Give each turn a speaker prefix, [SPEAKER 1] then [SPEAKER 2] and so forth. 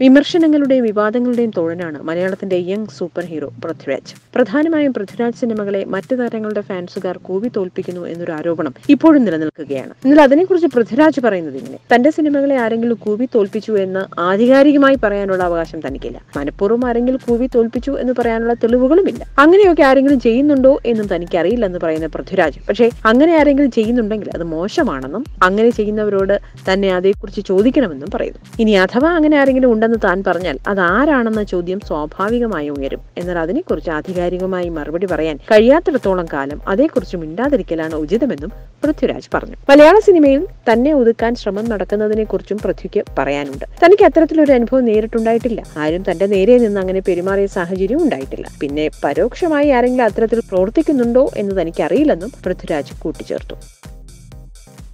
[SPEAKER 1] വിമർശനങ്ങളുടെയും വിവാദങ്ങളുടെയും തോഴനാണ് മലയാളത്തിന്റെ young super hero Prithviraj. പ്രധാനമായും പൃഥ്വിരാജ് സിനിമകളെ മറ്റ് താരങ്ങളുടെ ഫാൻസുകാർ കൂവി തോൽപ്പിക്കുന്നു എന്നൊരു ആരോപണം ഇപ്പോഴും നിലനിൽക്കുകയാണ്. എന്നാൽ അതിനെക്കുറിച്ച് പൃഥ്വിരാജ് പറയുന്നത് ഇങ്ങനെ തന്റെ സിനിമകളെ ആരെങ്കിലും കൂവി തോൽപ്പിച്ചു എന്ന് ആധികാരികമായി പറയാനുള്ള അവകാശം തനിക്കില്ല. മനഃപൂർവം ആരെങ്കിലും കൂവി തോൽപ്പിച്ചു എന്ന് പറയാനുള്ള തെളിവുകളുമില്ല. അങ്ങനെയൊക്കെ ആരെങ്കിലും ചെയ്യുന്നുണ്ടോ എന്നും തനിക്ക് അറിയില്ലെന്ന് പറയുന്ന പൃഥ്വിരാജ്. പക്ഷേ അങ്ങനെ ആരെങ്കിലും ചെയ്യുന്നുണ്ടെങ്കിൽ അത് മോശമാണെന്നും അങ്ങനെ ചെയ്യുന്നവരോട് തന്നെ അതേക്കുറിച്ച് ചോദിക്കണമെന്നും പറയുന്നു. ഇനി അഥവാ അങ്ങനെ ആരെങ്കിലും ഉണ്ടെന്ന് താൻ പറഞ്ഞാൽ അത് ആരാണെന്ന ചോദ്യം സ്വാഭാവികമായി ഉയരും. എന്നാൽ അതിനെക്കുറിച്ച് ആധികാരികമായി മറുപടി പറയാൻ കഴിയാത്തിടത്തോളം കാലം അതേക്കുറിച്ച് മിണ്ടാതിരിക്കലാണ് ഉചിതമെന്നും പൃഥ്വിരാജ് പറഞ്ഞു. മലയാള സിനിമയിൽ തന്നെ ഒതുക്കാൻ ശ്രമം നടക്കുന്നതിനെ കുറിച്ചും പൃഥ്വിക്ക് പറയാനുണ്ട്. തനിക്ക് അത്തരത്തിലൊരു അനുഭവം നേരിട്ടുണ്ടായിട്ടില്ല. ആരും തന്റെ നേരെ നിന്ന് അങ്ങനെ പെരുമാറിയ സാഹചര്യം ഉണ്ടായിട്ടില്ല. പിന്നെ പരോക്ഷമായി ആരെങ്കിലും അത്തരത്തിൽ പ്രവർത്തിക്കുന്നുണ്ടോ എന്ന് തനിക്ക് അറിയില്ലെന്നും പൃഥ്വിരാജ് കൂട്ടിച്ചേർത്തു.